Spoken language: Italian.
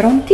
Pronti?